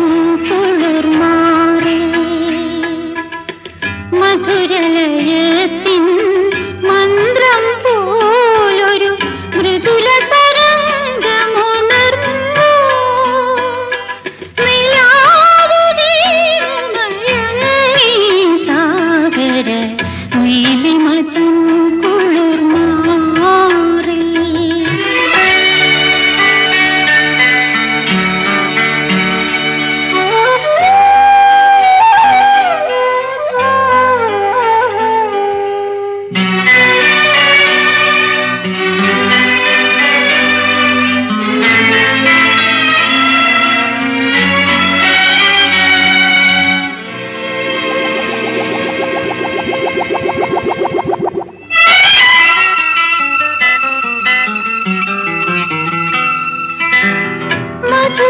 मुखु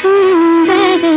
சுந்தரே